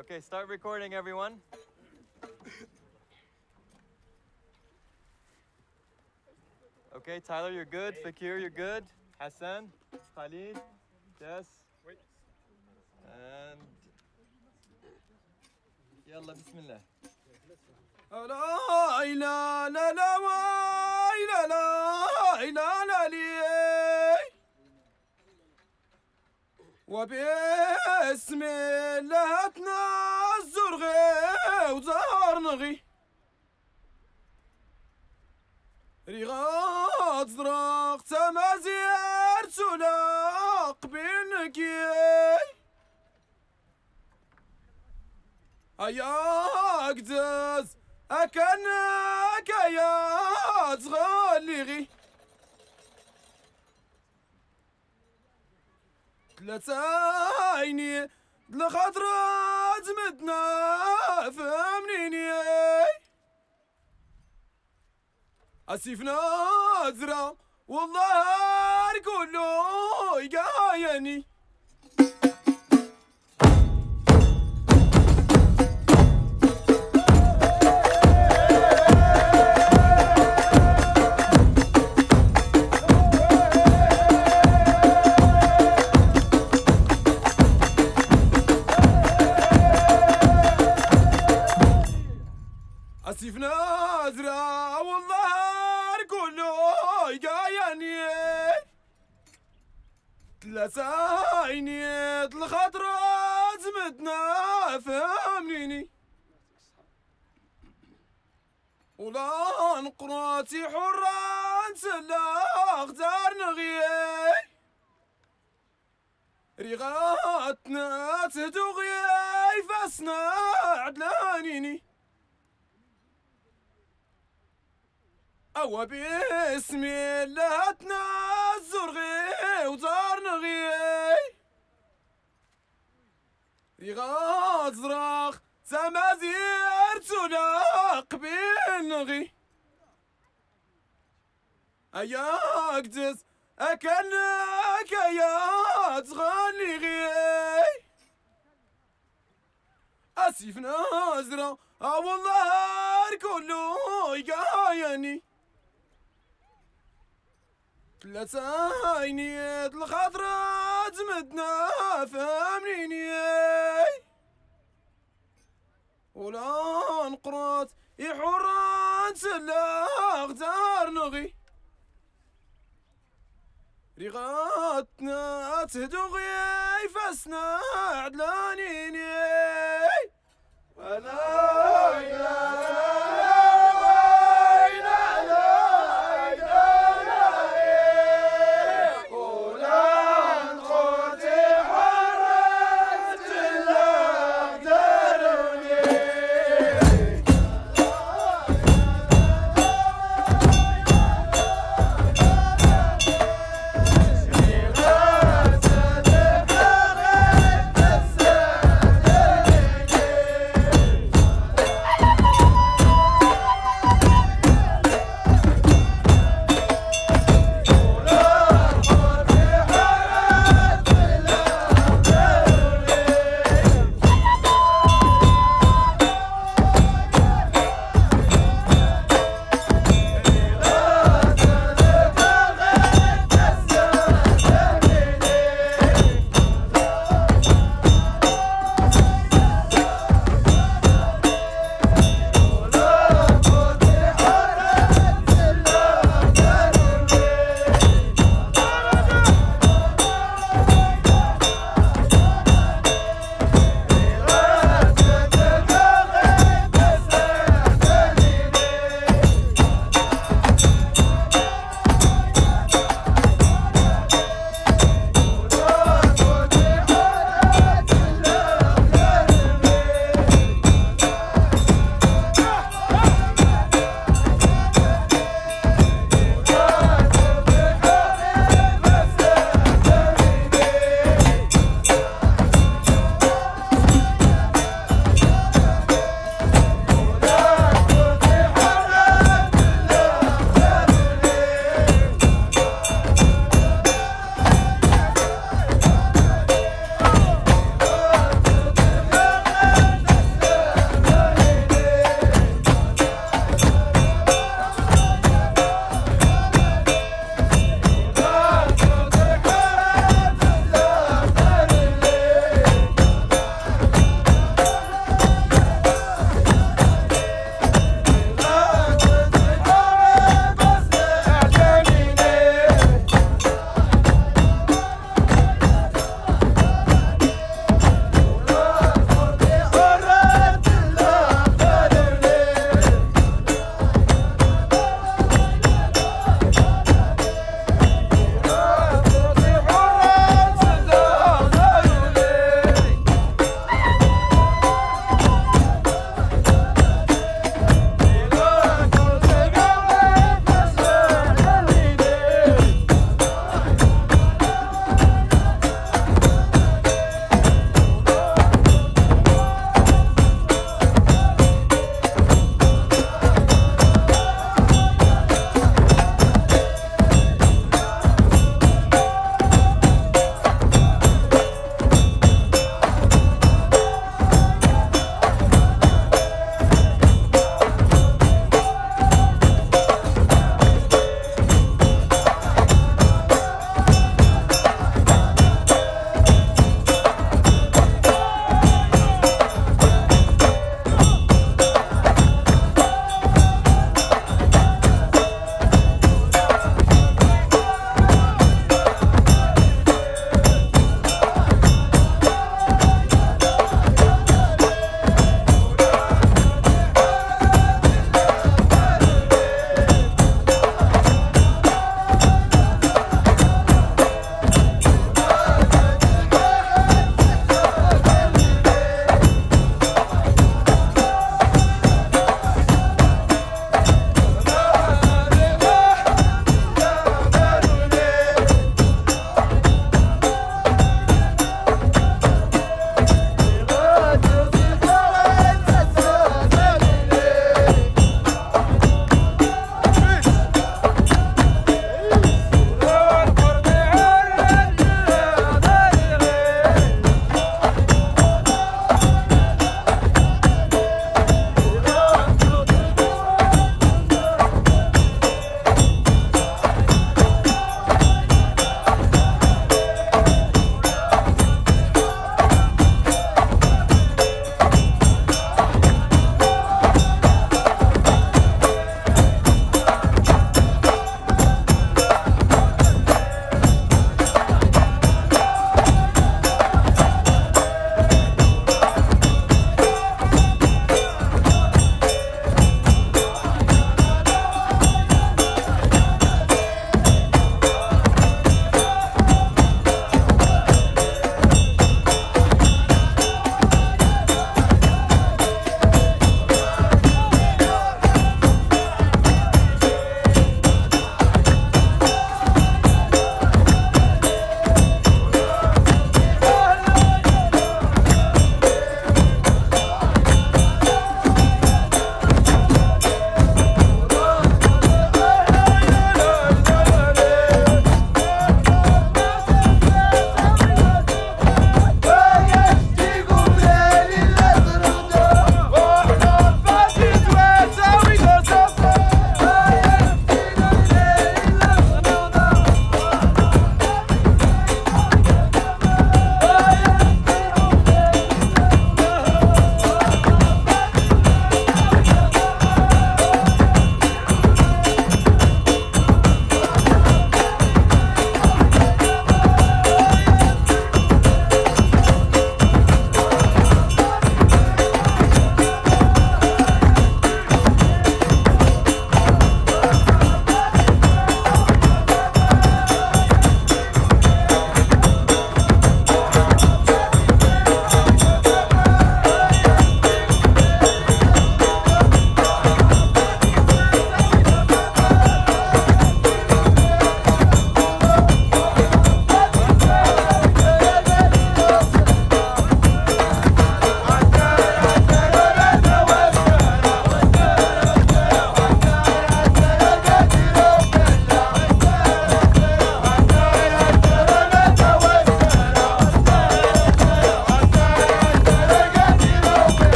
Okay, start recording, everyone. Okay, Tyler, you're good. Fakir, you're good. Hassan, Khalid, Jess. And يلا بسم الله. لا إله لا لا إله لا إله وباسم الله تنزر غي وزهر نغي ريغات زرق تمازير سلاق بينكي. اياك دز أكنك يا تغلغي ثلاثة عيني لخطرة مدنا فهمنيني. اسيفنا زرا والله كله يقايني اسيف نازرة والله كله يقايني ثلاثة عيني الخطرة زمتنا فهمنيني. ولا نقرأتي حرة نسلا اختار نغي. ريغاتنا تدوغي فاسنا عدلانيني. أو باسم الله تنزر غي وزار نغي ريغات زراخ سمازير تلاق بين نغي أياك جز أكنك يا تغني غي أسيف نازرة أو والله كله يقايني. ثلاثة عيني الخضرة تمدنا فهمنيني. ولا نقرأت يحران سلاغ دار نغي. ريغاتنا تهدوغي فاسنا عدلانيني. ولا إله